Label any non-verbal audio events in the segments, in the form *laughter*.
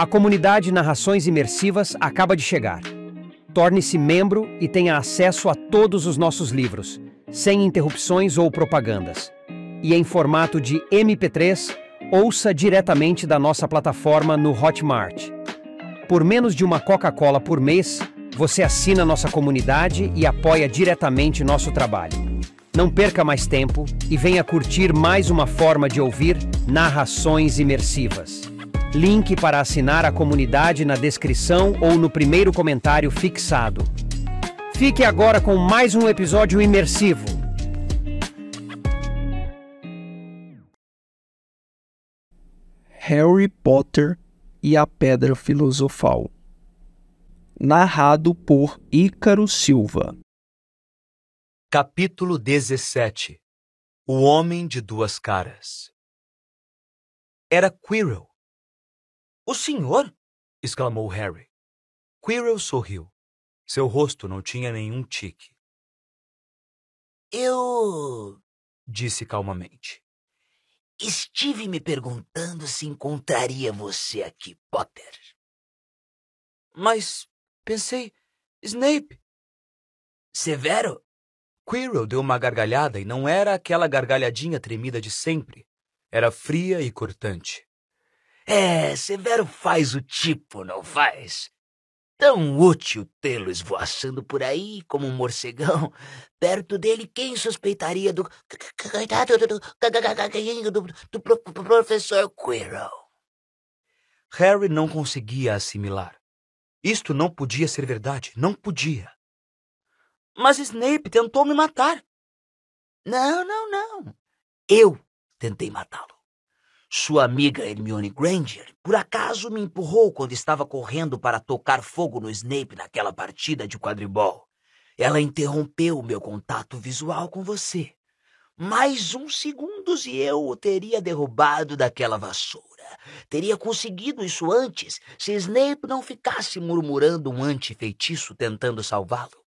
A comunidade Narrações Imersivas acaba de chegar. Torne-se membro e tenha acesso a todos os nossos livros, sem interrupções ou propagandas. E em formato de MP3, ouça diretamente da nossa plataforma no Hotmart. Por menos de uma Coca-Cola por mês, você assina nossa comunidade e apoia diretamente nosso trabalho. Não perca mais tempo e venha curtir mais uma forma de ouvir narrações imersivas. Link para assinar a comunidade na descrição ou no primeiro comentário fixado. Fique agora com mais um episódio imersivo. Harry Potter e a Pedra Filosofal. Narrado por Ícaro Silva. Capítulo 17 O Homem de Duas Caras Era Quirrell. O senhor? exclamou Harry. Quirrell sorriu. Seu rosto não tinha nenhum tique. Eu. Disse calmamente. Estive me perguntando se encontraria você aqui, Potter. Mas pensei. Snape. Severo? Quirrell deu uma gargalhada e não era aquela gargalhadinha tremida de sempre. Era fria e cortante. É, Severo faz o tipo, não faz? Tão útil tê-lo esvoaçando por aí como um morcegão. Perto dele, quem suspeitaria do. Coitado do. do, do professor Quirrell? Harry não conseguia assimilar. Isto não podia ser verdade. Não podia. Mas Snape tentou me matar. Não, não, não. Eu tentei matá-lo. Sua amiga Hermione Granger, por acaso, me empurrou quando estava correndo para tocar fogo no Snape naquela partida de quadribol. Ela interrompeu o meu contato visual com você. Mais uns segundos e eu o teria derrubado daquela vassoura. Teria conseguido isso antes se Snape não ficasse murmurando um antifeitiço tentando salvá-lo.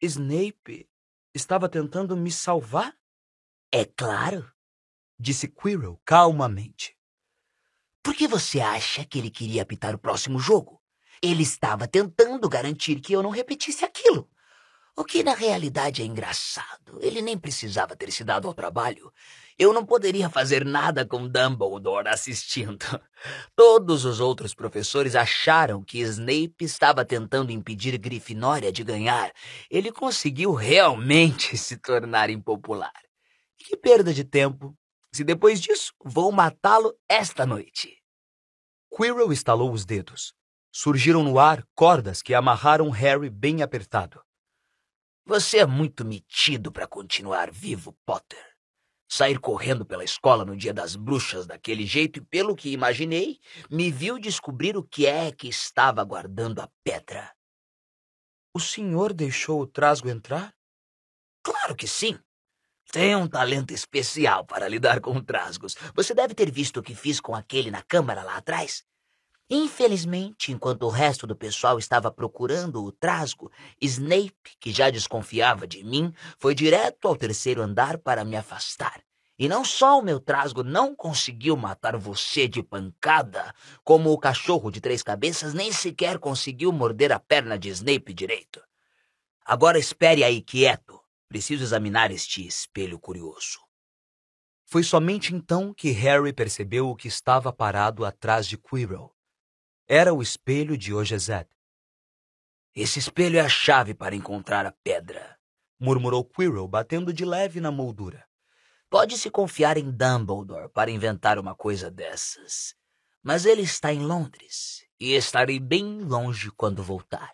Snape estava tentando me salvar? É claro, disse Quirrell calmamente. Por que você acha que ele queria apitar o próximo jogo? Ele estava tentando garantir que eu não repetisse aquilo. O que na realidade é engraçado. Ele nem precisava ter se dado ao trabalho. Eu não poderia fazer nada com Dumbledore assistindo. *laughs* Todos os outros professores acharam que Snape estava tentando impedir Grifinória de ganhar. Ele conseguiu realmente *laughs* se tornar impopular. Que perda de tempo. Se depois disso, vou matá-lo esta noite. Quirrell estalou os dedos. Surgiram no ar cordas que amarraram Harry bem apertado. Você é muito metido para continuar vivo, Potter. Sair correndo pela escola no dia das bruxas daquele jeito e, pelo que imaginei, me viu descobrir o que é que estava guardando a pedra. O senhor deixou o trasgo entrar? Claro que sim. Tem um talento especial para lidar com trasgos. Você deve ter visto o que fiz com aquele na câmara lá atrás. Infelizmente, enquanto o resto do pessoal estava procurando o trasgo, Snape, que já desconfiava de mim, foi direto ao terceiro andar para me afastar. E não só o meu trasgo não conseguiu matar você de pancada, como o cachorro de três cabeças nem sequer conseguiu morder a perna de Snape direito. Agora espere aí quieto. Preciso examinar este espelho curioso. Foi somente então que Harry percebeu o que estava parado atrás de Quirrell. Era o espelho de Ogezed. Esse espelho é a chave para encontrar a pedra, murmurou Quirrell, batendo de leve na moldura. Pode-se confiar em Dumbledore para inventar uma coisa dessas. Mas ele está em Londres e estarei bem longe quando voltar.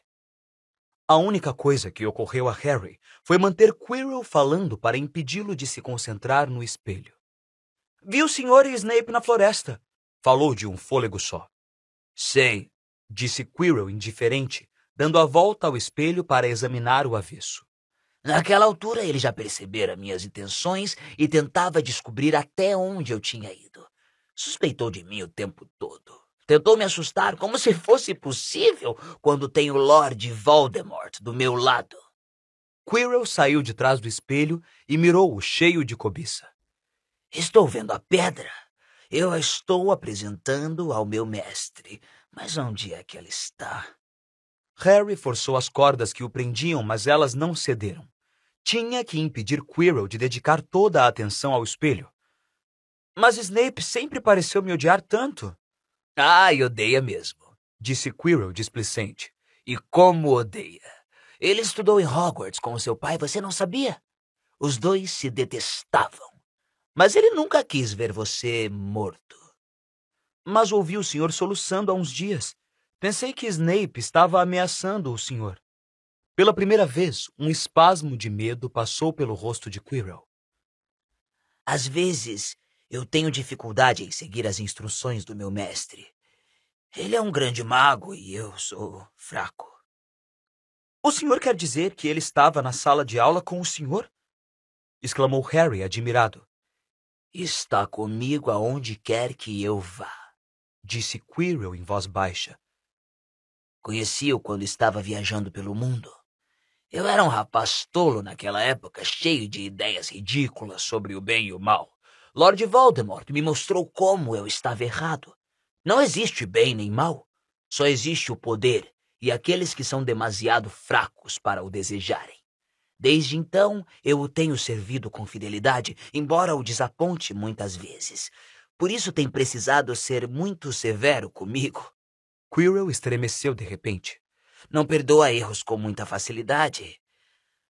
A única coisa que ocorreu a Harry foi manter Quirrell falando para impedi-lo de se concentrar no espelho. Vi o senhor e Snape na floresta, falou de um fôlego só. Sei, disse Quirrell indiferente, dando a volta ao espelho para examinar o avesso. Naquela altura ele já percebera minhas intenções e tentava descobrir até onde eu tinha ido. Suspeitou de mim o tempo todo. Tentou me assustar como se fosse possível quando tenho Lord Voldemort do meu lado. Quirrell saiu de trás do espelho e mirou-o cheio de cobiça. Estou vendo a pedra Eu a estou apresentando ao meu mestre. Mas onde é que ela está? Harry forçou as cordas que o prendiam, mas elas não cederam. Tinha que impedir Quirrell de dedicar toda a atenção ao espelho. Mas Snape sempre pareceu me odiar tanto. Ah, e odeia mesmo, disse Quirrell displicente. E como odeia. Ele estudou em Hogwarts com seu pai, você não sabia? Os dois se detestavam. Mas ele nunca quis ver você morto. Mas ouvi o senhor soluçando há uns dias. Pensei que Snape estava ameaçando o senhor. Pela primeira vez, um espasmo de medo passou pelo rosto de Quirrell. Às vezes, eu tenho dificuldade em seguir as instruções do meu mestre. Ele é um grande mago e eu sou fraco. O senhor quer dizer que ele estava na sala de aula com o senhor? exclamou Harry, admirado. Está comigo aonde quer que eu vá, disse Quirrell em voz baixa. Conheci-o quando estava viajando pelo mundo. Eu era um rapaz tolo naquela época, cheio de ideias ridículas sobre o bem e o mal. Lord Voldemort me mostrou como eu estava errado. Não existe bem nem mal. Só existe o poder e aqueles que são demasiado fracos para o desejarem. Desde então, eu o tenho servido com fidelidade, embora o desaponte muitas vezes. Por isso tem precisado ser muito severo comigo. Quirrell estremeceu de repente. Não perdoa erros com muita facilidade.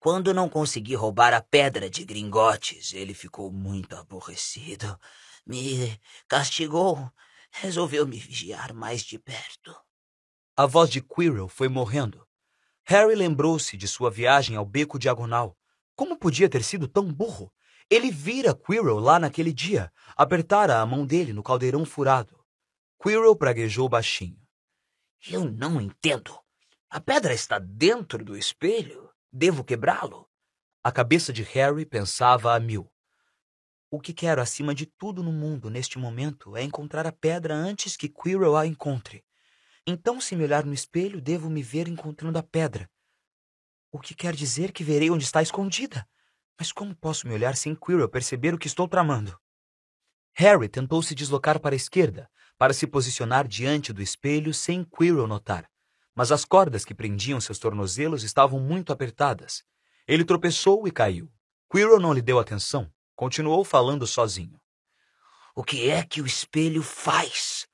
Quando não consegui roubar a pedra de Gringotes, ele ficou muito aborrecido. Me castigou. Resolveu me vigiar mais de perto. A voz de Quirrell foi morrendo. Harry lembrou-se de sua viagem ao beco diagonal. Como podia ter sido tão burro? Ele vira Quirrell lá naquele dia, apertara a mão dele no caldeirão furado. Quirrell praguejou baixinho. Eu não entendo. A pedra está dentro do espelho. Devo quebrá-lo? A cabeça de Harry pensava a mil. O que quero acima de tudo no mundo neste momento é encontrar a pedra antes que Quirrell a encontre. Então, se me olhar no espelho, devo me ver encontrando a pedra. O que quer dizer que verei onde está escondida? Mas como posso me olhar sem Quirrell perceber o que estou tramando? Harry tentou se deslocar para a esquerda, para se posicionar diante do espelho sem Quirrell notar. Mas as cordas que prendiam seus tornozelos estavam muito apertadas. Ele tropeçou e caiu. Quirrell não lhe deu atenção. Continuou falando sozinho. O que é que o espelho faz?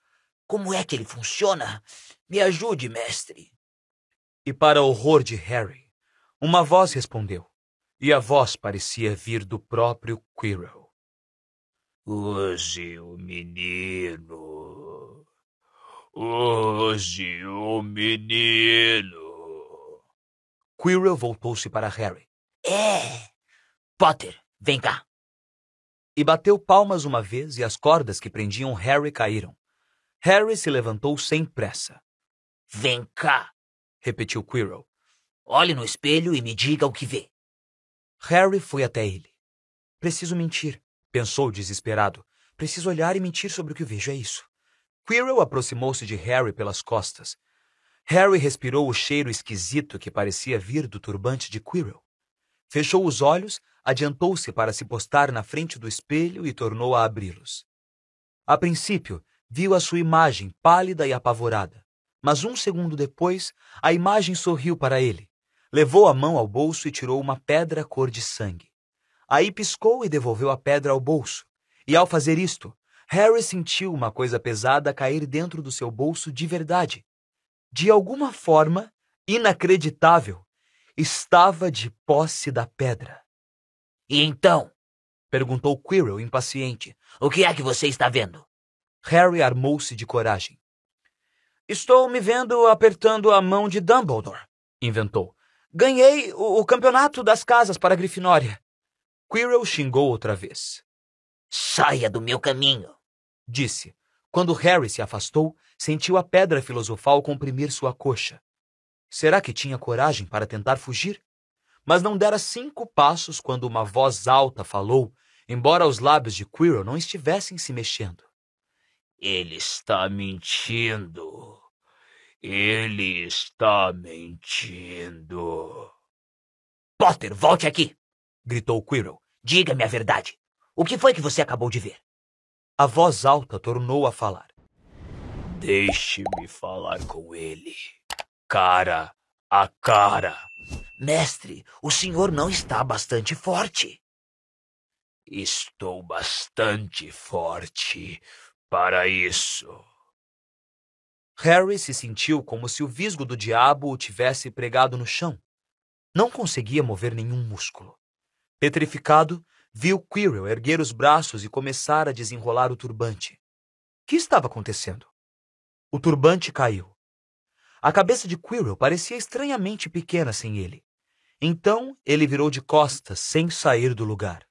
Como é que ele funciona? Me ajude, mestre. E para horror de Harry, uma voz respondeu, e a voz parecia vir do próprio Quirrell. Use o menino. Use o menino. Quirrell voltou-se para Harry. É. Potter, vem cá. E bateu palmas uma vez e as cordas que prendiam Harry caíram. Harry se levantou sem pressa. Vem cá, repetiu Quirrell. Olhe no espelho e me diga o que vê. Harry foi até ele. Preciso mentir, pensou desesperado. Preciso olhar e mentir sobre o que vejo, é isso. Quirrell aproximou-se de Harry pelas costas. Harry respirou o cheiro esquisito que parecia vir do turbante de Quirrell. Fechou os olhos, adiantou-se para se postar na frente do espelho e tornou a abri-los. A princípio, viu a sua imagem pálida e apavorada. Mas um segundo depois, a imagem sorriu para ele. Levou a mão ao bolso e tirou uma pedra cor de sangue. Aí piscou e devolveu a pedra ao bolso. E ao fazer isto, Harry sentiu uma coisa pesada cair dentro do seu bolso de verdade. De alguma forma, inacreditável, estava de posse da pedra. E então? perguntou Quirrell impaciente. O que é que você está vendo? Harry armou-se de coragem. Estou me vendo apertando a mão de Dumbledore, inventou. Ganhei o, o campeonato das casas para a Grifinória. Quirrell xingou outra vez. Saia do meu caminho, disse. Quando Harry se afastou, sentiu a pedra filosofal comprimir sua coxa. Será que tinha coragem para tentar fugir? Mas não dera cinco passos quando uma voz alta falou, embora os lábios de Quirrell não estivessem se mexendo. Ele está mentindo. Ele está mentindo. Potter, volte aqui! gritou Quirrell. Diga-me a verdade. O que foi que você acabou de ver? A voz alta tornou a falar. Deixe-me falar com ele. Cara a cara. Mestre, o senhor não está bastante forte. Estou bastante forte para isso. Harry se sentiu como se o visgo do diabo o tivesse pregado no chão. Não conseguia mover nenhum músculo. Petrificado, viu Quirrell erguer os braços e começar a desenrolar o turbante. O que estava acontecendo? O turbante caiu. A cabeça de Quirrell parecia estranhamente pequena sem ele. Então ele virou de costas, sem sair do lugar.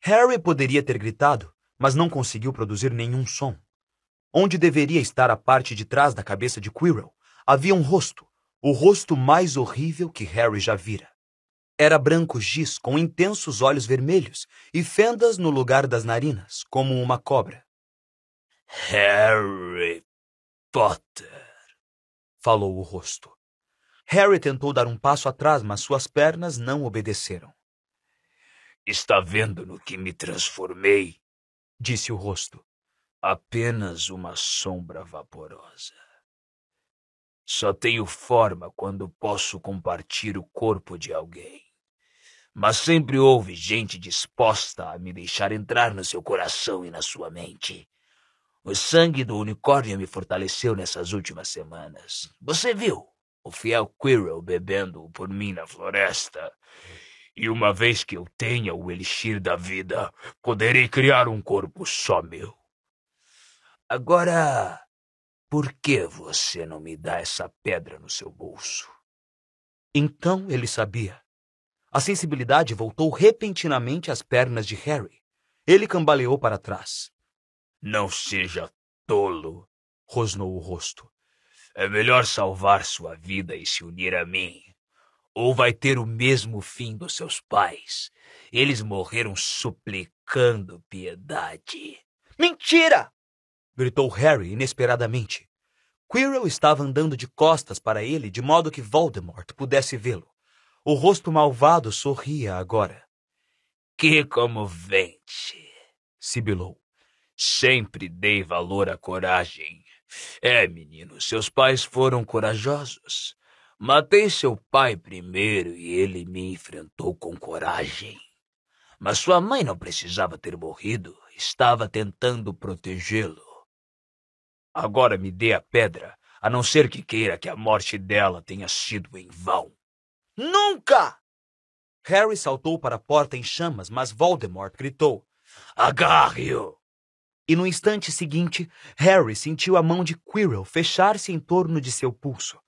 Harry poderia ter gritado, mas não conseguiu produzir nenhum som. Onde deveria estar a parte de trás da cabeça de Quirrell, havia um rosto, o rosto mais horrível que Harry já vira. Era branco giz com intensos olhos vermelhos e fendas no lugar das narinas, como uma cobra. Harry Potter, falou o rosto. Harry tentou dar um passo atrás, mas suas pernas não obedeceram. Está vendo no que me transformei? disse o rosto. Apenas uma sombra vaporosa. Só tenho forma quando posso compartilhar o corpo de alguém. Mas sempre houve gente disposta a me deixar entrar no seu coração e na sua mente. O sangue do unicórnio me fortaleceu nessas últimas semanas. Você viu o fiel Quirrell bebendo por mim na floresta e uma vez que eu tenha o elixir da vida, poderei criar um corpo só meu. Agora, por que você não me dá essa pedra no seu bolso? Então ele sabia. A sensibilidade voltou repentinamente às pernas de Harry. Ele cambaleou para trás. Não seja tolo, rosnou o rosto. É melhor salvar sua vida e se unir a mim ou vai ter o mesmo fim dos seus pais. Eles morreram suplicando piedade. Mentira! gritou Harry inesperadamente. Quirrell estava andando de costas para ele de modo que Voldemort pudesse vê-lo. O rosto malvado sorria agora. Que comovente! sibilou. Sempre dei valor à coragem. É, menino, seus pais foram corajosos. Matei seu pai primeiro e ele me enfrentou com coragem. Mas sua mãe não precisava ter morrido, estava tentando protegê-lo. Agora me dê a pedra, a não ser que queira que a morte dela tenha sido em vão. Nunca! Harry saltou para a porta em chamas, mas Voldemort gritou: Agarre-o! E no instante seguinte, Harry sentiu a mão de Quirrell fechar-se em torno de seu pulso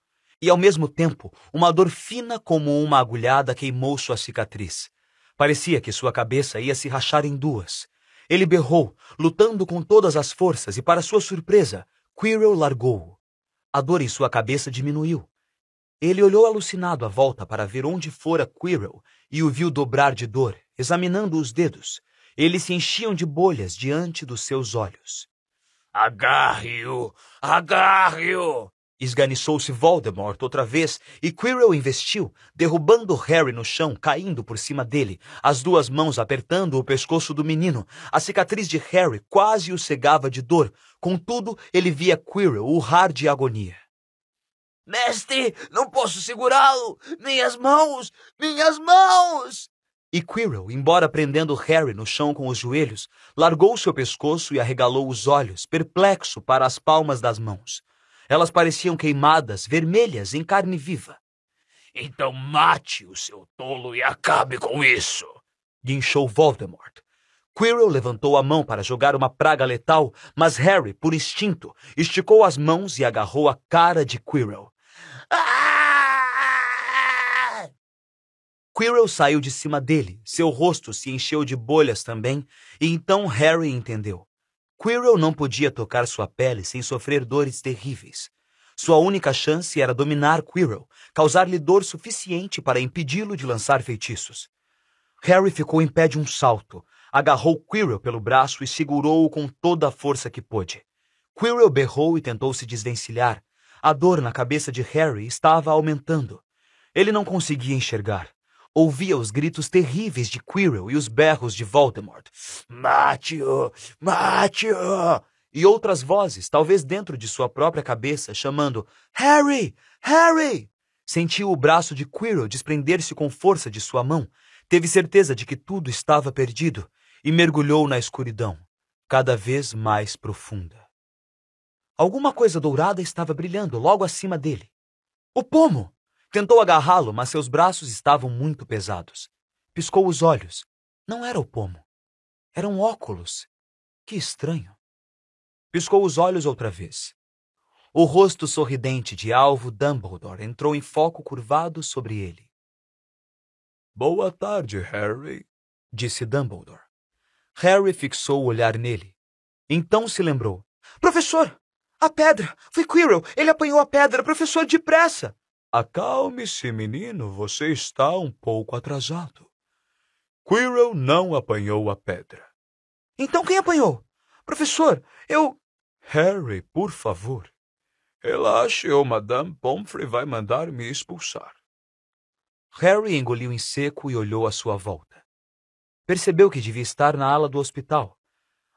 e, ao mesmo tempo, uma dor fina como uma agulhada queimou sua cicatriz. Parecia que sua cabeça ia se rachar em duas. Ele berrou, lutando com todas as forças, e, para sua surpresa, Quirrell largou-o. A dor em sua cabeça diminuiu. Ele olhou alucinado à volta para ver onde fora Quirrell e o viu dobrar de dor, examinando os dedos. Eles se enchiam de bolhas diante dos seus olhos. Agarre-o! Agarre-o! Esganiçou-se Voldemort outra vez e Quirrell investiu, derrubando Harry no chão, caindo por cima dele, as duas mãos apertando o pescoço do menino. A cicatriz de Harry quase o cegava de dor, contudo ele via Quirrell urrar de agonia. Mestre, não posso segurá-lo! Minhas mãos! Minhas mãos! E Quirrell, embora prendendo Harry no chão com os joelhos, largou seu pescoço e arregalou os olhos, perplexo para as palmas das mãos. Elas pareciam queimadas, vermelhas, em carne viva. Então mate o seu tolo e acabe com isso! guinchou Voldemort. Quirrell levantou a mão para jogar uma praga letal, mas Harry, por instinto, esticou as mãos e agarrou a cara de Quirrell. Ah! Quirrell saiu de cima dele, seu rosto se encheu de bolhas também, e então Harry entendeu. Quirrell não podia tocar sua pele sem sofrer dores terríveis. Sua única chance era dominar Quirrell, causar-lhe dor suficiente para impedi-lo de lançar feitiços. Harry ficou em pé de um salto, agarrou Quirrell pelo braço e segurou-o com toda a força que pôde. Quirrell berrou e tentou se desvencilhar. A dor na cabeça de Harry estava aumentando. Ele não conseguia enxergar. ouvia os gritos terríveis de Quirrell e os berros de Voldemort. Mate-o! Mate-o! E outras vozes, talvez dentro de sua própria cabeça, chamando Harry! Harry! Sentiu o braço de Quirrell desprender-se com força de sua mão. Teve certeza de que tudo estava perdido e mergulhou na escuridão, cada vez mais profunda. Alguma coisa dourada estava brilhando logo acima dele. O pomo! Tentou agarrá-lo, mas seus braços estavam muito pesados. Piscou os olhos. Não era o pomo. Eram óculos. Que estranho. Piscou os olhos outra vez. O rosto sorridente de alvo Dumbledore entrou em foco curvado sobre ele. Boa tarde, Harry, disse Dumbledore. Harry fixou o olhar nele. Então se lembrou. Professor! A pedra! Foi Quirrell! Ele apanhou a pedra! Professor, depressa! Acalme-se, menino. Você está um pouco atrasado. Quirrell não apanhou a pedra. Então quem apanhou? Professor, eu. Harry, por favor. Relaxe ou Madame Pomfrey vai mandar me expulsar. Harry engoliu em seco e olhou à sua volta. Percebeu que devia estar na ala do hospital.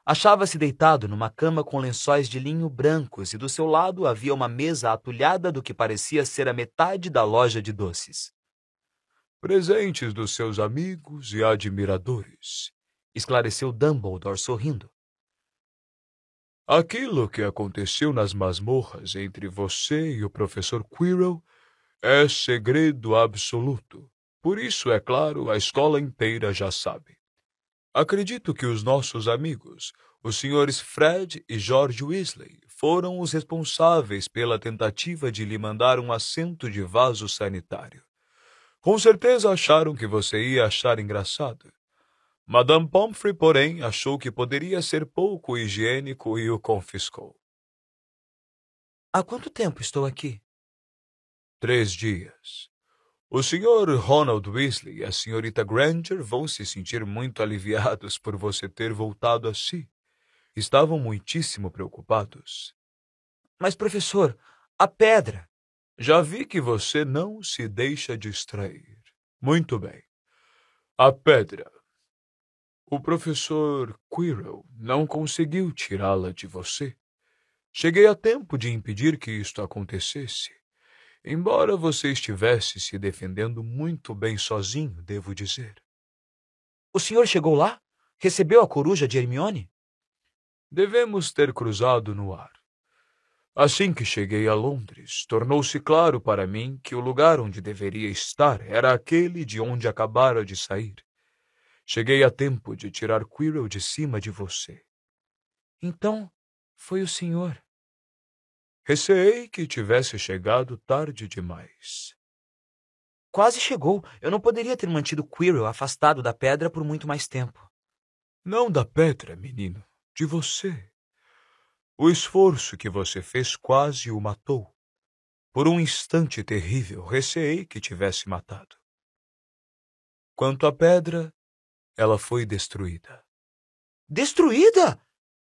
Achava-se deitado numa cama com lençóis de linho brancos e do seu lado havia uma mesa atulhada do que parecia ser a metade da loja de doces. Presentes dos seus amigos e admiradores, esclareceu Dumbledore sorrindo. Aquilo que aconteceu nas masmorras entre você e o professor Quirrell é segredo absoluto. Por isso, é claro, a escola inteira já sabe. Acredito que os nossos amigos, os senhores Fred e George Weasley, foram os responsáveis pela tentativa de lhe mandar um assento de vaso sanitário. Com certeza acharam que você ia achar engraçado. Madame Pomfrey, porém, achou que poderia ser pouco higiênico e o confiscou. Há quanto tempo estou aqui? Três dias. O Sr. Ronald Weasley e a Srta. Granger vão se sentir muito aliviados por você ter voltado a si. Estavam muitíssimo preocupados. Mas, professor, a pedra. Já vi que você não se deixa distrair. Muito bem. A pedra o professor Quirrell não conseguiu tirá-la de você. Cheguei a tempo de impedir que isto acontecesse. Embora você estivesse se defendendo muito bem sozinho, devo dizer. O senhor chegou lá? Recebeu a coruja de Hermione? Devemos ter cruzado no ar. Assim que cheguei a Londres, tornou-se claro para mim que o lugar onde deveria estar era aquele de onde acabara de sair. Cheguei a tempo de tirar Quirrell de cima de você. Então, foi o senhor. Receei que tivesse chegado tarde demais. Quase chegou. Eu não poderia ter mantido Quirrell afastado da pedra por muito mais tempo. Não da pedra, menino. De você. O esforço que você fez quase o matou. Por um instante terrível, receei que tivesse matado. Quanto à pedra, ela foi destruída. Destruída?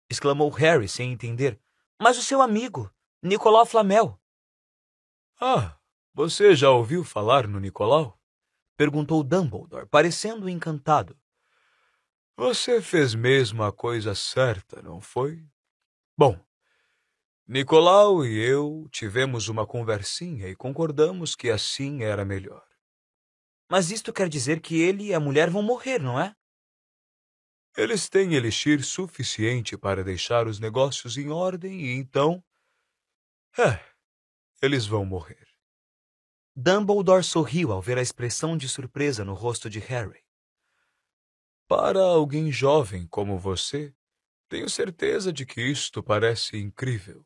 exclamou Harry sem entender. Mas o seu amigo, Nicolau Flamel. Ah, você já ouviu falar no Nicolau? perguntou Dumbledore, parecendo encantado. Você fez mesmo a coisa certa, não foi? Bom, Nicolau e eu tivemos uma conversinha e concordamos que assim era melhor. Mas isto quer dizer que ele e a mulher vão morrer, não é? Eles têm elixir suficiente para deixar os negócios em ordem e então. É, eles vão morrer. Dumbledore sorriu ao ver a expressão de surpresa no rosto de Harry. Para alguém jovem como você, tenho certeza de que isto parece incrível.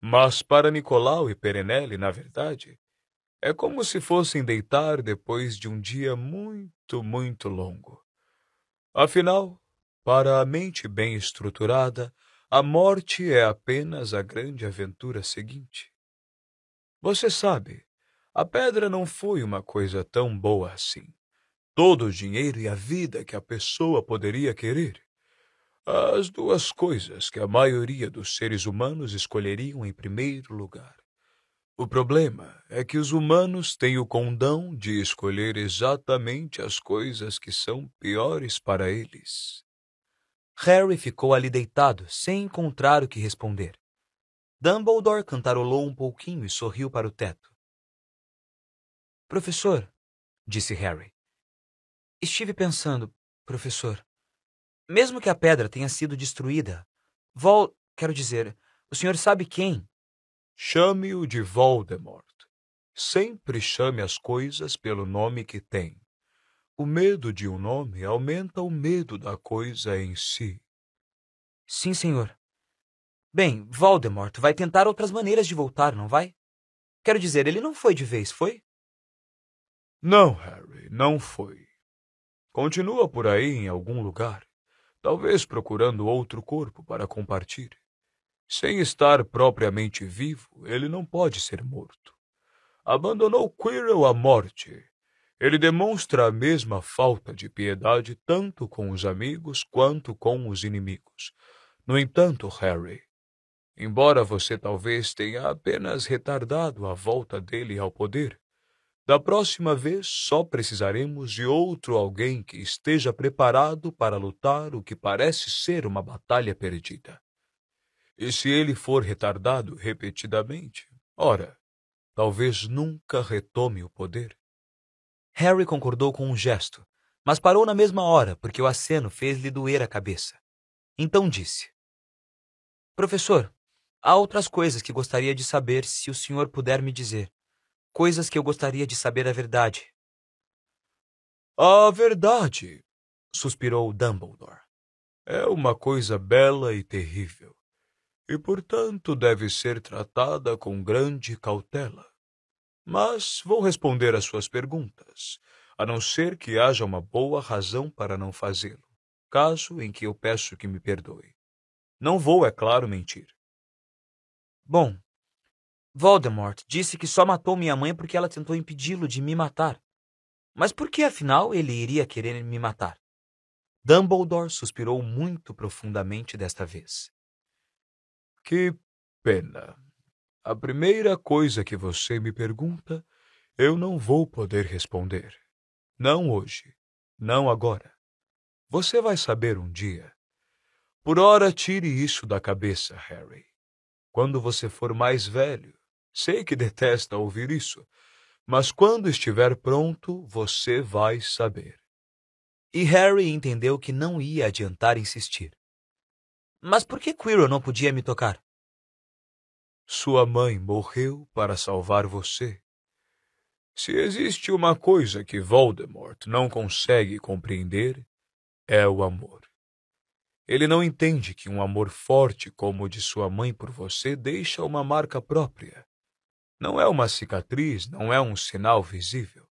Mas para Nicolau e Perenelle, na verdade, é como se fossem deitar depois de um dia muito, muito longo. Afinal, para a mente bem estruturada, a morte é apenas a grande aventura seguinte. Você sabe, a pedra não foi uma coisa tão boa assim. Todo o dinheiro e a vida que a pessoa poderia querer. As duas coisas que a maioria dos seres humanos escolheriam em primeiro lugar. O problema é que os humanos têm o condão de escolher exatamente as coisas que são piores para eles. Harry ficou ali deitado, sem encontrar o que responder. Dumbledore cantarolou um pouquinho e sorriu para o teto. Professor, disse Harry. Estive pensando, professor. Mesmo que a pedra tenha sido destruída, Vol. Quero dizer, o senhor sabe quem? Chame-o de Voldemort. Sempre chame as coisas pelo nome que têm. O medo de um nome aumenta o medo da coisa em si. Sim, senhor. Bem, Voldemort vai tentar outras maneiras de voltar, não vai? Quero dizer, ele não foi de vez, foi? Não, Harry, não foi. Continua por aí em algum lugar, talvez procurando outro corpo para compartilhar. Sem estar propriamente vivo, ele não pode ser morto. Abandonou Quirrell à morte. Ele demonstra a mesma falta de piedade tanto com os amigos quanto com os inimigos. No entanto, Harry, embora você talvez tenha apenas retardado a volta dele ao poder, da próxima vez só precisaremos de outro alguém que esteja preparado para lutar o que parece ser uma batalha perdida. E se ele for retardado repetidamente, ora, talvez nunca retome o poder. Harry concordou com um gesto, mas parou na mesma hora porque o aceno fez-lhe doer a cabeça. Então disse: Professor, há outras coisas que gostaria de saber se o senhor puder me dizer coisas que eu gostaria de saber a verdade. A verdade, suspirou Dumbledore, é uma coisa bela e terrível, e portanto deve ser tratada com grande cautela. Mas vou responder às suas perguntas, a não ser que haja uma boa razão para não fazê-lo, caso em que eu peço que me perdoe. Não vou, é claro, mentir. Bom, Voldemort disse que só matou minha mãe porque ela tentou impedi-lo de me matar. Mas por que, afinal, ele iria querer me matar? Dumbledore suspirou muito profundamente desta vez. Que pena. A primeira coisa que você me pergunta, eu não vou poder responder. Não hoje. Não agora. Você vai saber um dia. Por ora, tire isso da cabeça, Harry. Quando você for mais velho, Sei que detesta ouvir isso, mas quando estiver pronto, você vai saber. E Harry entendeu que não ia adiantar insistir. Mas por que Quirrell não podia me tocar? Sua mãe morreu para salvar você. Se existe uma coisa que Voldemort não consegue compreender, é o amor. Ele não entende que um amor forte como o de sua mãe por você deixa uma marca própria. Não é uma cicatriz, não é um sinal visível.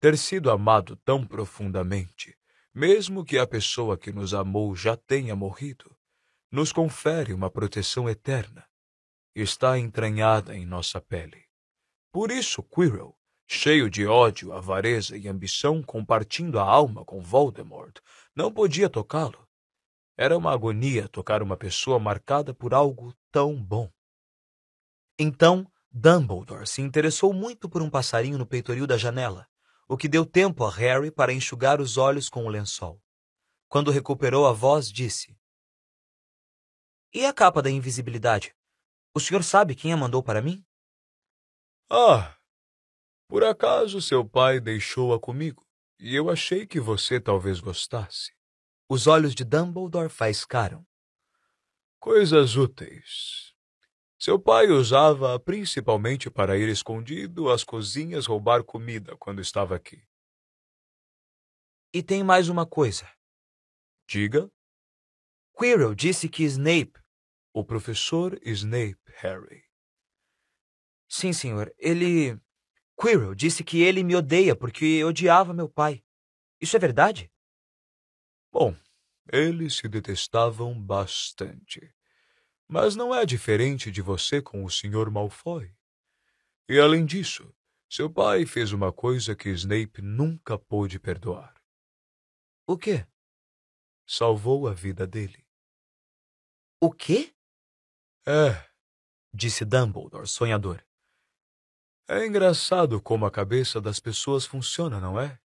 Ter sido amado tão profundamente, mesmo que a pessoa que nos amou já tenha morrido, nos confere uma proteção eterna. Está entranhada em nossa pele. Por isso, Quirrell, cheio de ódio, avareza e ambição, compartindo a alma com Voldemort, não podia tocá-lo. Era uma agonia tocar uma pessoa marcada por algo tão bom. Então, Dumbledore se interessou muito por um passarinho no peitoril da janela, o que deu tempo a Harry para enxugar os olhos com o lençol. Quando recuperou a voz, disse: E a capa da invisibilidade? O senhor sabe quem a mandou para mim? Ah, por acaso seu pai deixou-a comigo, e eu achei que você talvez gostasse. Os olhos de Dumbledore faiscaram. Coisas úteis. Seu pai usava principalmente para ir escondido às cozinhas roubar comida quando estava aqui. E tem mais uma coisa. Diga. Quirrell disse que Snape. O professor Snape, Harry. Sim, senhor. Ele. Quirrell disse que ele me odeia porque odiava meu pai. Isso é verdade? Bom, eles se detestavam bastante. Mas não é diferente de você com o Sr. Malfoy. E além disso, seu pai fez uma coisa que Snape nunca pôde perdoar. O quê? Salvou a vida dele. O quê? É, disse Dumbledore, sonhador. É engraçado como a cabeça das pessoas funciona, não é?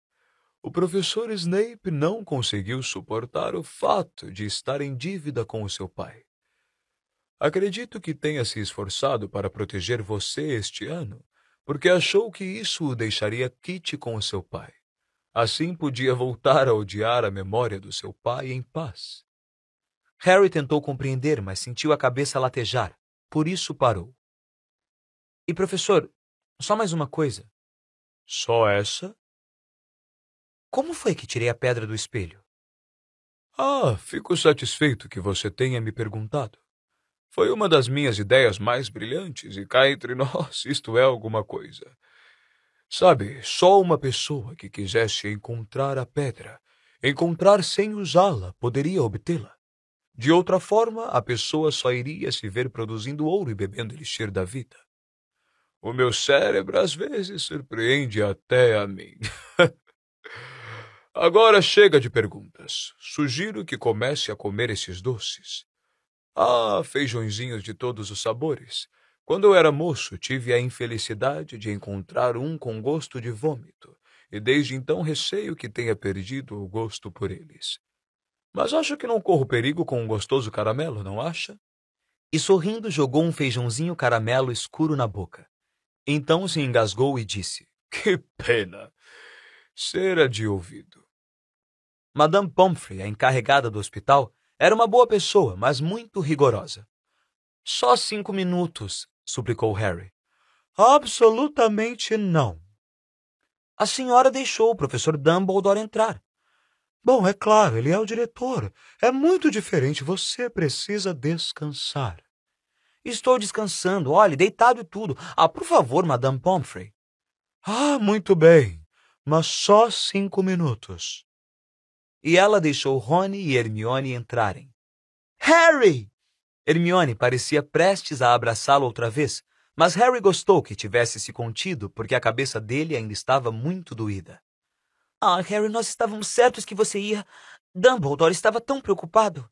O professor Snape não conseguiu suportar o fato de estar em dívida com o seu pai. Acredito que tenha se esforçado para proteger você este ano, porque achou que isso o deixaria quite com o seu pai. Assim podia voltar a odiar a memória do seu pai em paz. Harry tentou compreender, mas sentiu a cabeça latejar. Por isso parou. E professor, só mais uma coisa. Só essa? Como foi que tirei a pedra do espelho? Ah, fico satisfeito que você tenha me perguntado. Foi uma das minhas ideias mais brilhantes e cá entre *laughs* nós isto é alguma coisa. Sabe, só uma pessoa que quisesse encontrar a pedra, encontrar sem usá-la, poderia obtê-la. De outra forma, a pessoa só iria se ver produzindo ouro e bebendo elixir da vida. O meu cérebro às vezes surpreende até a mim. *laughs* Agora chega de perguntas. Sugiro que comece a comer esses doces. Ah, feijõezinhos de todos os sabores. Quando eu era moço, tive a infelicidade de encontrar um com gosto de vômito, e desde então receio que tenha perdido o gosto por eles. Mas acho que não corro perigo com um gostoso caramelo, não acha? E sorrindo jogou um feijãozinho caramelo escuro na boca. Então se engasgou e disse: Que pena! Cera de ouvido. Madame Pomfrey, a encarregada do hospital, era uma boa pessoa, mas muito rigorosa. Só cinco minutos, suplicou Harry. Absolutamente não. A senhora deixou o professor Dumbledore entrar. Bom, é claro, ele é o diretor. É muito diferente. Você precisa descansar. Estou descansando, olhe, deitado e tudo. Ah, por favor, Madame Pomfrey. Ah, muito bem. Mas só cinco minutos e ela deixou Rony e Hermione entrarem. Harry! Hermione parecia prestes a abraçá-lo outra vez, mas Harry gostou que tivesse se contido porque a cabeça dele ainda estava muito doída. Ah, Harry, nós estávamos certos que você ia. Dumbledore estava tão preocupado.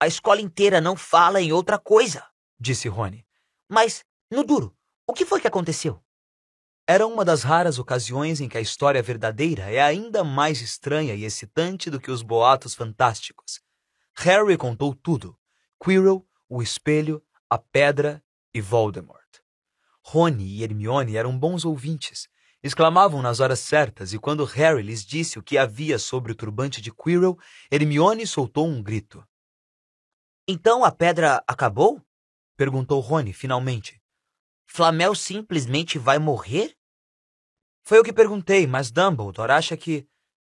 A escola inteira não fala em outra coisa, disse Rony. Mas, no duro, o que foi que aconteceu? Era uma das raras ocasiões em que a história verdadeira é ainda mais estranha e excitante do que os boatos fantásticos. Harry contou tudo: Quirrell, o espelho, a pedra e Voldemort. Rony e Hermione eram bons ouvintes. Exclamavam nas horas certas, e quando Harry lhes disse o que havia sobre o turbante de Quirrell, Hermione soltou um grito. Então a pedra acabou? perguntou Rony finalmente. Flamel simplesmente vai morrer? Foi o que perguntei, mas Dumbledore acha que.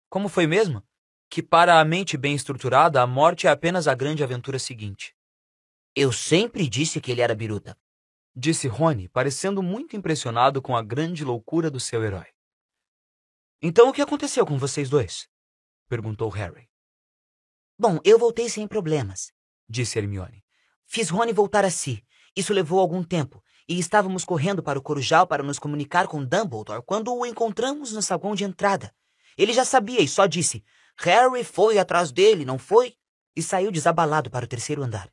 Como foi mesmo? Que para a mente bem estruturada, a morte é apenas a grande aventura seguinte. Eu sempre disse que ele era biruta, disse Rony, parecendo muito impressionado com a grande loucura do seu herói. Então o que aconteceu com vocês dois? perguntou Harry. Bom, eu voltei sem problemas, disse Hermione. Fiz Rony voltar a si. Isso levou algum tempo, e estávamos correndo para o Corujal para nos comunicar com Dumbledore quando o encontramos no saguão de entrada. Ele já sabia e só disse: Harry foi atrás dele, não foi? E saiu desabalado para o terceiro andar.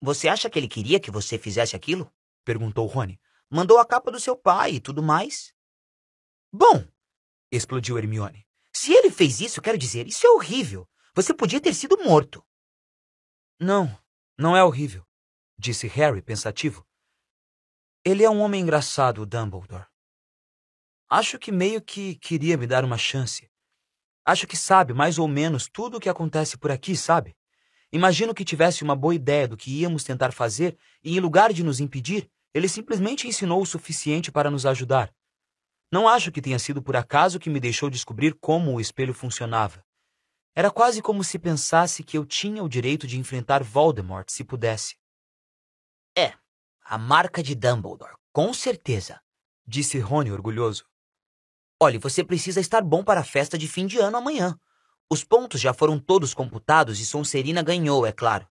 Você acha que ele queria que você fizesse aquilo? perguntou Rony. Mandou a capa do seu pai e tudo mais. Bom, explodiu Hermione. Se ele fez isso, quero dizer, isso é horrível. Você podia ter sido morto. Não, não é horrível disse Harry pensativo. Ele é um homem engraçado, Dumbledore. Acho que meio que queria me dar uma chance. Acho que sabe mais ou menos tudo o que acontece por aqui, sabe? Imagino que tivesse uma boa ideia do que íamos tentar fazer e, em lugar de nos impedir, ele simplesmente ensinou o suficiente para nos ajudar. Não acho que tenha sido por acaso que me deixou descobrir como o espelho funcionava. Era quase como se pensasse que eu tinha o direito de enfrentar Voldemort se pudesse. É, a marca de Dumbledore, com certeza, disse Rony orgulhoso. Olhe, você precisa estar bom para a festa de fim de ano amanhã. Os pontos já foram todos computados e Sonserina ganhou, é claro.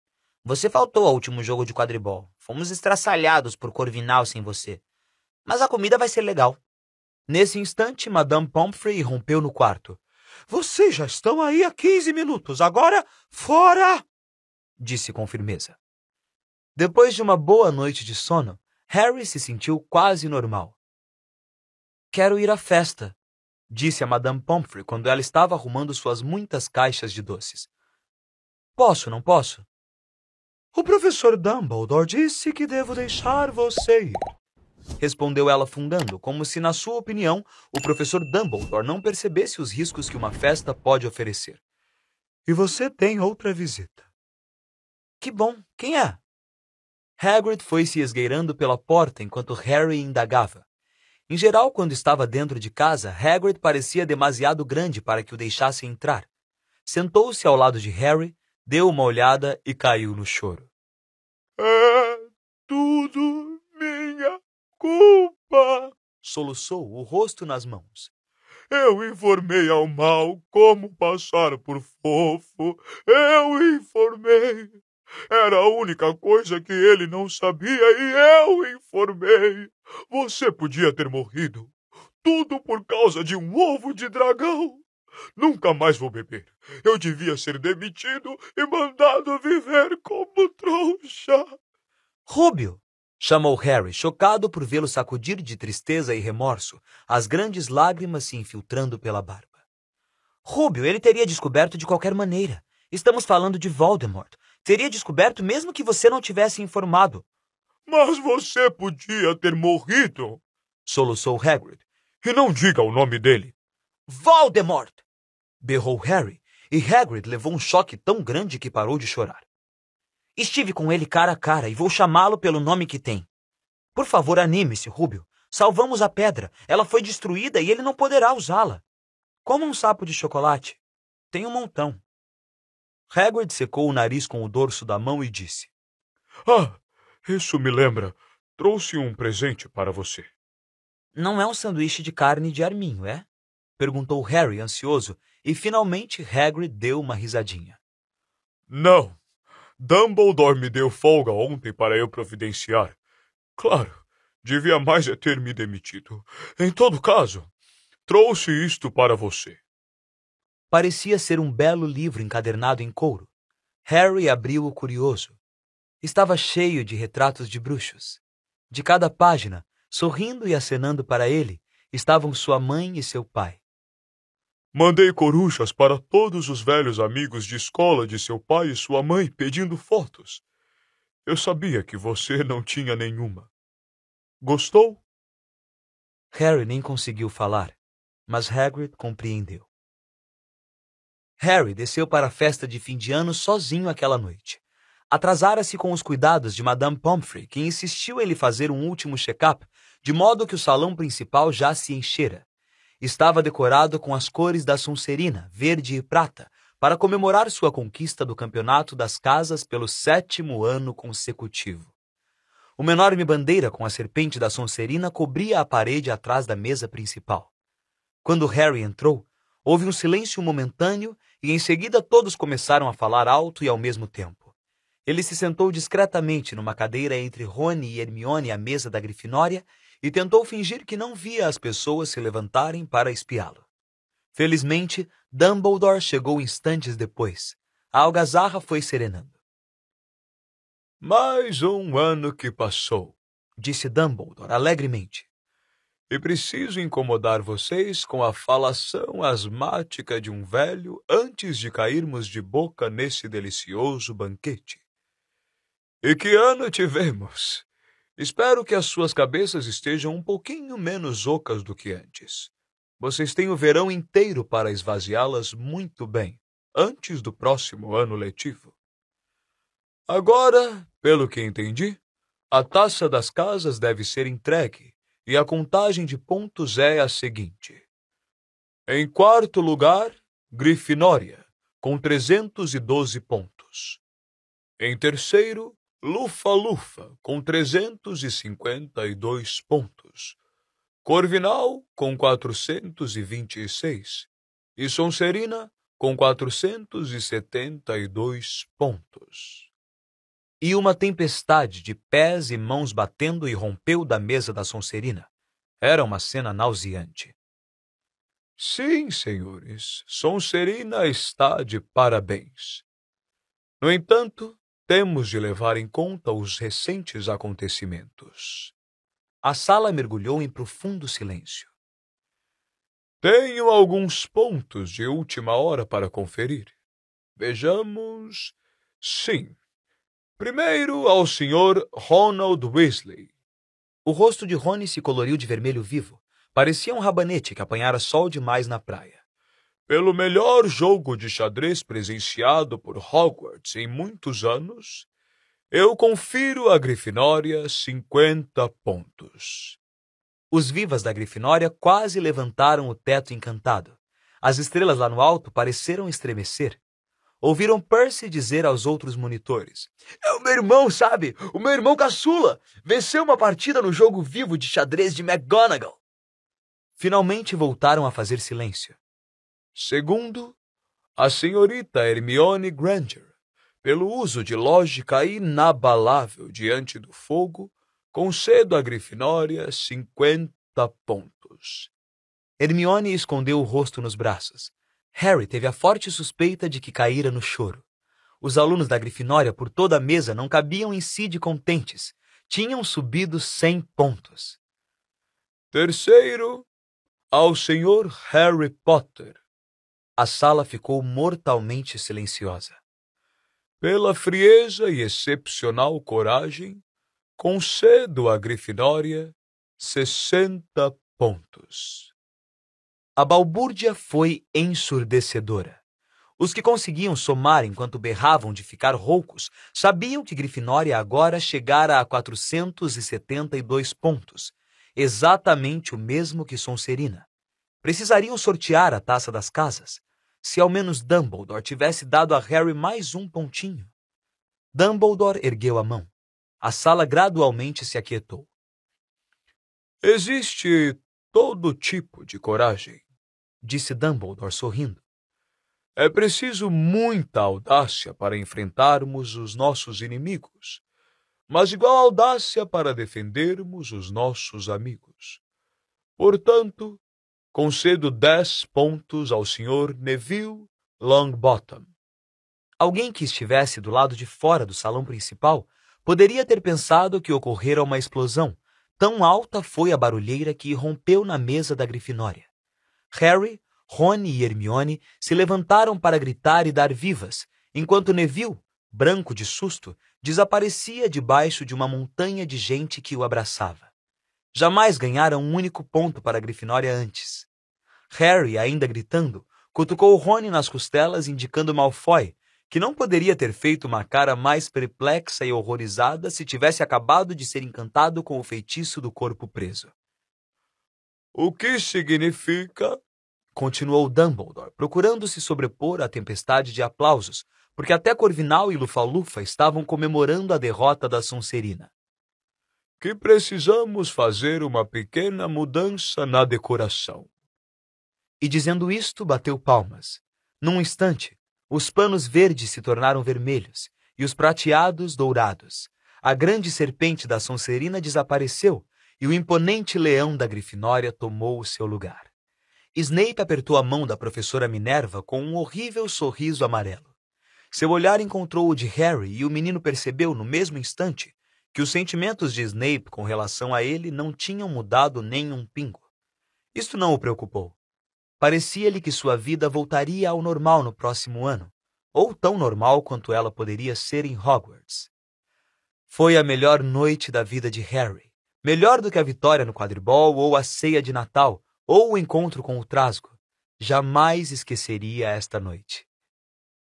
Você faltou ao último jogo de quadribol. Fomos estraçalhados por Corvinal sem você. Mas a comida vai ser legal. Nesse instante, Madame Pomfrey rompeu no quarto. Vocês já estão aí há quinze minutos. Agora, fora! Disse com firmeza. Depois de uma boa noite de sono, Harry se sentiu quase normal. Quero ir à festa, disse a Madame Pomfrey quando ela estava arrumando suas muitas caixas de doces. Posso, não posso? O professor Dumbledore disse que devo deixar você ir. Respondeu ela fungando, como se, na sua opinião, o professor Dumbledore não percebesse os riscos que uma festa pode oferecer. E você tem outra visita. Que bom. Quem é? Hagrid foi se esgueirando pela porta enquanto Harry indagava. Em geral, quando estava dentro de casa, Hagrid parecia demasiado grande para que o deixasse entrar. Sentou-se ao lado de Harry, deu uma olhada e caiu no choro. É tudo minha culpa, soluçou, o rosto nas mãos. Eu informei ao mal como passar por fofo. Eu informei. Era a única coisa que ele não sabia e eu informei. Você podia ter morrido. Tudo por causa de um ovo de dragão. Nunca mais vou beber. Eu devia ser demitido e mandado viver como trouxa. Rúbio! chamou Harry, chocado por vê-lo sacudir de tristeza e remorso, as grandes lágrimas se infiltrando pela barba. Rúbio, ele teria descoberto de qualquer maneira. Estamos falando de Voldemort. Teria descoberto mesmo que você não tivesse informado. Mas você podia ter morrido, soluçou Hagrid. E não diga o nome dele. Voldemort! berrou Harry, e Hagrid levou um choque tão grande que parou de chorar. Estive com ele cara a cara e vou chamá-lo pelo nome que tem. Por favor, anime-se, Rúbio. Salvamos a pedra. Ela foi destruída e ele não poderá usá-la. Como um sapo de chocolate. Tem um montão. Hagrid secou o nariz com o dorso da mão e disse: Ah, isso me lembra. Trouxe um presente para você. Não é um sanduíche de carne de arminho, é? Perguntou Harry, ansioso, e finalmente Hagrid deu uma risadinha. Não. Dumbledore me deu folga ontem para eu providenciar. Claro, devia mais é ter me demitido. Em todo caso, trouxe isto para você. Parecia ser um belo livro encadernado em couro. Harry abriu-o curioso. Estava cheio de retratos de bruxos. De cada página, sorrindo e acenando para ele, estavam sua mãe e seu pai. Mandei corujas para todos os velhos amigos de escola de seu pai e sua mãe pedindo fotos. Eu sabia que você não tinha nenhuma. Gostou? Harry nem conseguiu falar, mas Hagrid compreendeu. Harry desceu para a festa de fim de ano sozinho aquela noite. Atrasara-se com os cuidados de Madame Pomfrey, que insistiu em lhe fazer um último check-up, de modo que o salão principal já se enchera estava decorado com as cores da Sonserina, verde e prata, para comemorar sua conquista do campeonato das casas pelo sétimo ano consecutivo. Uma enorme bandeira com a serpente da Sonserina cobria a parede atrás da mesa principal. Quando Harry entrou, houve um silêncio momentâneo e em seguida todos começaram a falar alto e ao mesmo tempo. Ele se sentou discretamente numa cadeira entre Rony e Hermione à mesa da Grifinória e tentou fingir que não via as pessoas se levantarem para espiá-lo. Felizmente, Dumbledore chegou instantes depois. A algazarra foi serenando. Mais um ano que passou, disse Dumbledore alegremente. E preciso incomodar vocês com a falação asmática de um velho antes de cairmos de boca nesse delicioso banquete. E que ano tivemos? Espero que as suas cabeças estejam um pouquinho menos ocas do que antes. Vocês têm o verão inteiro para esvaziá-las muito bem, antes do próximo ano letivo. Agora, pelo que entendi, a taça das casas deve ser entregue e a contagem de pontos é a seguinte. Em quarto lugar, Grifinória, com 312 pontos. Em terceiro, Lufa-Lufa, com 352 pontos. Corvinal, com 426. E Sonserina, com 472 pontos. E uma tempestade de pés e mãos batendo e rompeu da mesa da Sonserina. Era uma cena nauseante. Sim, senhores, Sonserina está de parabéns. No entanto, temos de levar em conta os recentes acontecimentos. A sala mergulhou em profundo silêncio. Tenho alguns pontos de última hora para conferir. Vejamos. Sim. Primeiro ao Sr. Ronald Weasley. O rosto de Rony se coloriu de vermelho vivo. Parecia um rabanete que apanhara sol demais na praia. Pelo melhor jogo de xadrez presenciado por Hogwarts em muitos anos, eu confiro a Grifinória 50 pontos. Os vivas da Grifinória quase levantaram o teto encantado. As estrelas lá no alto pareceram estremecer. Ouviram Percy dizer aos outros monitores: É o meu irmão, sabe? O meu irmão caçula! Venceu uma partida no jogo vivo de xadrez de McGonagall. Finalmente voltaram a fazer silêncio. Segundo, a senhorita Hermione Granger, pelo uso de lógica inabalável diante do fogo, concedo à Grifinória cinquenta pontos. Hermione escondeu o rosto nos braços. Harry teve a forte suspeita de que caíra no choro. Os alunos da Grifinória por toda a mesa não cabiam em si de contentes. Tinham subido cem pontos. Terceiro, ao senhor Harry Potter, a sala ficou mortalmente silenciosa. Pela frieza e excepcional coragem, concedo à Grifinória sessenta pontos. A balbúrdia foi ensurdecedora. Os que conseguiam somar enquanto berravam de ficar roucos sabiam que Grifinória agora chegara a 472 pontos, exatamente o mesmo que Sonserina. Precisariam sortear a taça das casas, se ao menos Dumbledore tivesse dado a Harry mais um pontinho. Dumbledore ergueu a mão. A sala gradualmente se aquietou. Existe todo tipo de coragem, disse Dumbledore sorrindo. É preciso muita audácia para enfrentarmos os nossos inimigos, mas igual audácia para defendermos os nossos amigos. Portanto, Concedo dez pontos ao Sr. Neville Longbottom. Alguém que estivesse do lado de fora do salão principal poderia ter pensado que ocorrera uma explosão. Tão alta foi a barulheira que rompeu na mesa da Grifinória. Harry, Rony e Hermione se levantaram para gritar e dar vivas, enquanto Neville, branco de susto, desaparecia debaixo de uma montanha de gente que o abraçava. Jamais ganhara um único ponto para a Grifinória antes. Harry, ainda gritando, cutucou Rony nas costelas, indicando Malfoy, que não poderia ter feito uma cara mais perplexa e horrorizada se tivesse acabado de ser encantado com o feitiço do corpo preso. O que significa? Continuou Dumbledore, procurando se sobrepor à tempestade de aplausos, porque até Corvinal e Lufa-Lufa estavam comemorando a derrota da Sonserina que precisamos fazer uma pequena mudança na decoração. E dizendo isto, bateu palmas. Num instante, os panos verdes se tornaram vermelhos e os prateados dourados. A grande serpente da Sonserina desapareceu e o imponente leão da Grifinória tomou o seu lugar. Snape apertou a mão da professora Minerva com um horrível sorriso amarelo. Seu olhar encontrou o de Harry e o menino percebeu no mesmo instante que os sentimentos de Snape com relação a ele não tinham mudado nem um pingo. Isto não o preocupou. Parecia-lhe que sua vida voltaria ao normal no próximo ano, ou tão normal quanto ela poderia ser em Hogwarts. Foi a melhor noite da vida de Harry, melhor do que a vitória no quadribol ou a ceia de Natal, ou o encontro com o Trasgo. Jamais esqueceria esta noite.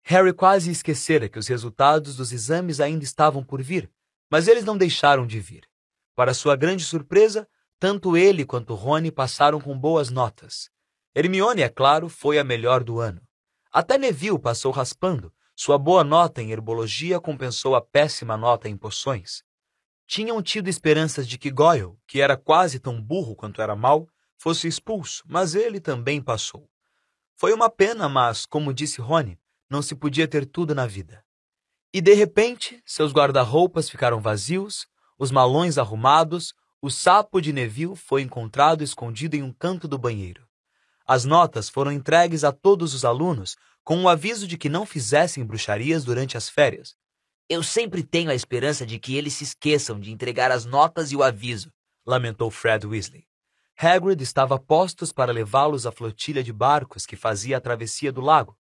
Harry quase esquecera que os resultados dos exames ainda estavam por vir, mas eles não deixaram de vir. Para sua grande surpresa, tanto ele quanto Rony passaram com boas notas. Hermione, é claro, foi a melhor do ano. Até Neville passou raspando. Sua boa nota em herbologia compensou a péssima nota em poções. Tinham tido esperanças de que Goyle, que era quase tão burro quanto era mau, fosse expulso, mas ele também passou. Foi uma pena, mas, como disse Rony, não se podia ter tudo na vida. E de repente, seus guarda-roupas ficaram vazios, os malões arrumados, o sapo de Neville foi encontrado escondido em um canto do banheiro. As notas foram entregues a todos os alunos com o aviso de que não fizessem bruxarias durante as férias. Eu sempre tenho a esperança de que eles se esqueçam de entregar as notas e o aviso, lamentou Fred Weasley. Hagrid estava postos para levá-los à flotilha de barcos que fazia a travessia do lago,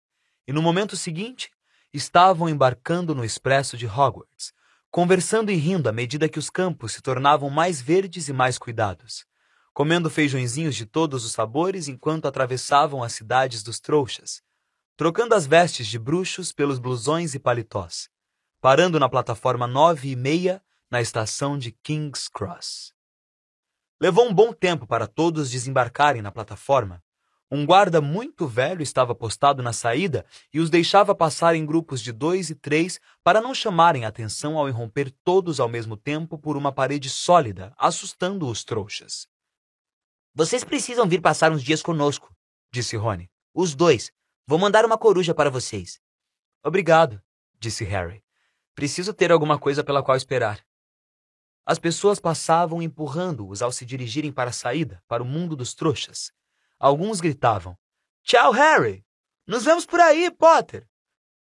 e no momento seguinte estavam embarcando no expresso de Hogwarts, conversando e rindo à medida que os campos se tornavam mais verdes e mais cuidados, comendo feijõezinhos de todos os sabores enquanto atravessavam as cidades dos trouxas, trocando as vestes de bruxos pelos blusões e paletós, parando na plataforma nove e meia na estação de King's Cross. Levou um bom tempo para todos desembarcarem na plataforma, um guarda muito velho estava postado na saída e os deixava passar em grupos de dois e três para não chamarem atenção ao irromper todos ao mesmo tempo por uma parede sólida, assustando os trouxas. Vocês precisam vir passar uns dias conosco, disse Rony. Os dois. Vou mandar uma coruja para vocês. Obrigado, disse Harry. Preciso ter alguma coisa pela qual esperar. As pessoas passavam empurrando-os ao se dirigirem para a saída, para o mundo dos trouxas. Alguns gritavam: Tchau, Harry! Nos vemos por aí, Potter!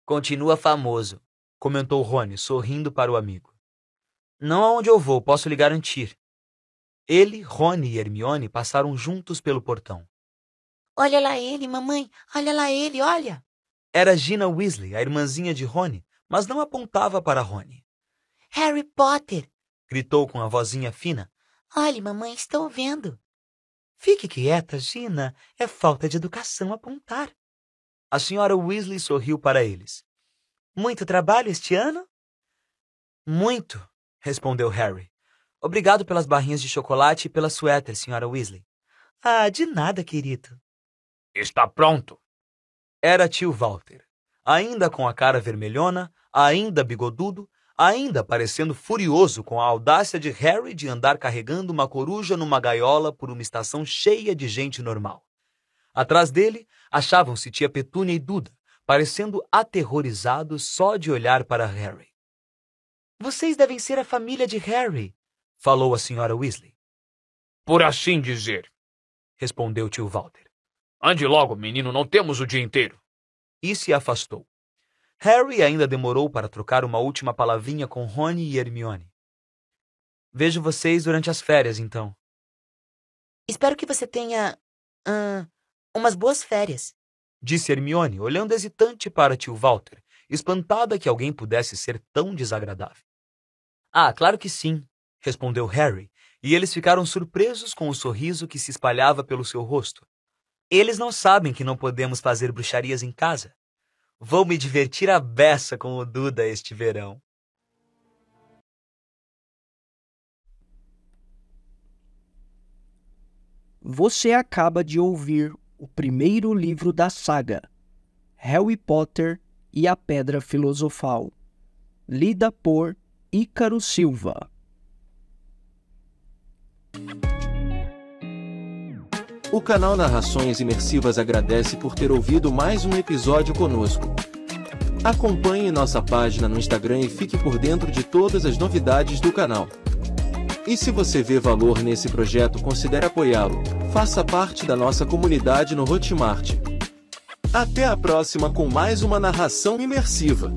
Continua famoso, comentou Rony, sorrindo para o amigo. Não aonde eu vou, posso lhe garantir. Ele, Rony e Hermione passaram juntos pelo portão. Olha lá ele, mamãe! Olha lá ele, olha! Era Gina Weasley, a irmãzinha de Rony, mas não apontava para Rony. Harry Potter! Gritou com a vozinha fina. Olhe, mamãe, estou vendo. Fique quieta, Gina. É falta de educação apontar. A senhora Weasley sorriu para eles. Muito trabalho este ano? Muito, respondeu Harry. Obrigado pelas barrinhas de chocolate e pela suéter, senhora Weasley. Ah, de nada, querido. Está pronto. Era tio Walter, ainda com a cara vermelhona, ainda bigodudo, ainda parecendo furioso com a audácia de Harry de andar carregando uma coruja numa gaiola por uma estação cheia de gente normal. Atrás dele achavam-se tia Petúnia e Duda, parecendo aterrorizados só de olhar para Harry. Vocês devem ser a família de Harry, falou a senhora Weasley. Por assim dizer, respondeu tio Walter. Ande logo, menino, não temos o dia inteiro. E se afastou. Harry ainda demorou para trocar uma última palavrinha com Rony e Hermione. Vejo vocês durante as férias, então. Espero que você tenha. Uh, umas boas férias. Disse Hermione, olhando hesitante para tio Walter, espantada que alguém pudesse ser tão desagradável. Ah, claro que sim, respondeu Harry, e eles ficaram surpresos com o sorriso que se espalhava pelo seu rosto. Eles não sabem que não podemos fazer bruxarias em casa. Vou me divertir a beça com o Duda este verão. Você acaba de ouvir o primeiro livro da saga, Harry Potter e a Pedra Filosofal, lida por Ícaro Silva. O canal Narrações Imersivas agradece por ter ouvido mais um episódio conosco. Acompanhe nossa página no Instagram e fique por dentro de todas as novidades do canal. E se você vê valor nesse projeto, considere apoiá-lo. Faça parte da nossa comunidade no Hotmart. Até a próxima com mais uma narração imersiva.